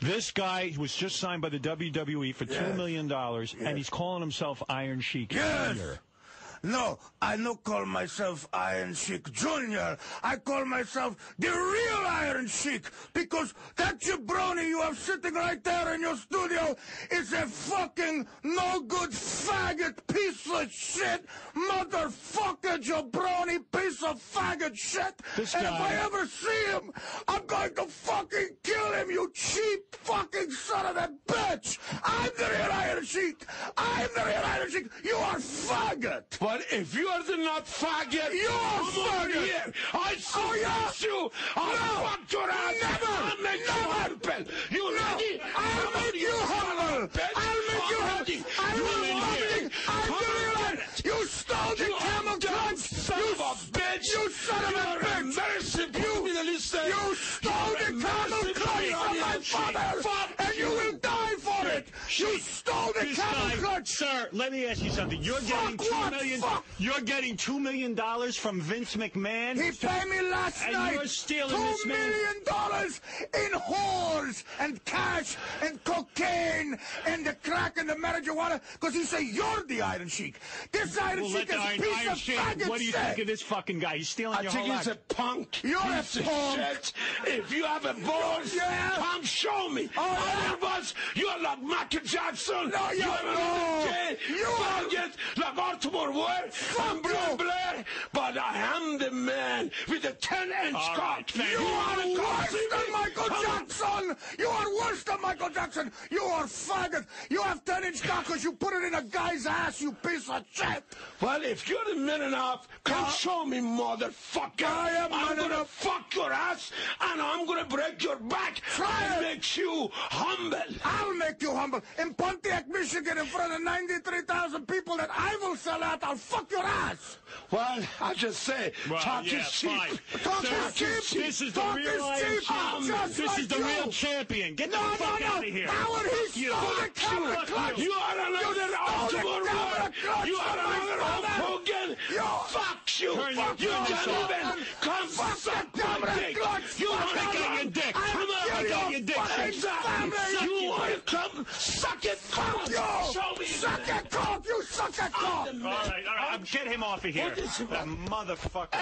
This guy was just signed by the WWE for $2 million, dollars, and he's calling himself Iron Sheik Yes. Jr. No, I don't call myself Iron Sheik Jr. I call myself the real Iron Sheik because that jabroni you have sitting right there in your studio is a fucking no good faggot piece of shit, motherfucker jabroni piece of faggot shit. This and if I ever see him, I'm going to fucking kill him, you cheap fucking son of a bitch. I'm the real Iron Sheik. I'm the real Iron Sheik. You are faggot. But if you are the not faggot, You're come over faggot. here. I Oh, yeah? you. I'll No. fuck your ass. Never. I'll make you humble. You No, ready? I'll make you humble. I'll make you humble. ready. I You will in humble. I'm the real on. Iron. You stole the You camel dumb clutch. son You of a bitch. You son of a bitch. Me, from my Iron Sheik. father, and you will die for it. You stole the This camel clutch. sir, let me ask you something. You're getting two what? million. Fuck. You're getting two million dollars from Vince McMahon. He paid me last And night you're stealing two million dollars in whores and cash and cocaine and the crack and the marijuana because he say you're the Iron Sheik. This Iron Well, Sheik is a Iron, piece Iron of Sheik. faggot What do you shit. think of this fucking guy? He's stealing I your think whole he's a punk. You're a of punk. shit. If you have a balls, Yeah. come show me. Oh, yeah. Otherwise, you're like Michael Jackson. No, you're you're no. gay. You are- faggot, like Baltimore Ware and you. Blair. But I am the man with the 10-inch All cock. right, fair You are worse than? Michael Jackson! You are worse than Michael Jackson! You are faggot! You have 10 inch cock because you put it in a guy's ass, you piece of shit! Well, if you're the man enough, come Uh, show me, motherfucker. I am I'm man gonna enough. fuck your ass, and I'm gonna break your back Try and it. make you humble. I'll make you humble. In Pontiac, Michigan, in front of 93,000 people that I will sell out, I'll fuck your ass! Well, I just say, Well, talk yeah, is cheap. fine. Talk Sir, is cheap! This is the real is cheap! Sheik. Just This like is the you. real champion. Get No, the fuck no, out of here. Howard, he Fuck you. stole the camel you. clutch! You are another stole the Baltimore camel Ware. clutch You are from my another Hulk. Hogan. You- Fuck you. Turn you phone can't off. even come Fuck suck my camel dick. clutch. You want to get your dick. Come on, kill I got your your dick. Exactly. You want to come suck it? You suck a cock! I'm the All right, all right. Get him off of here. What is it? That motherfucker.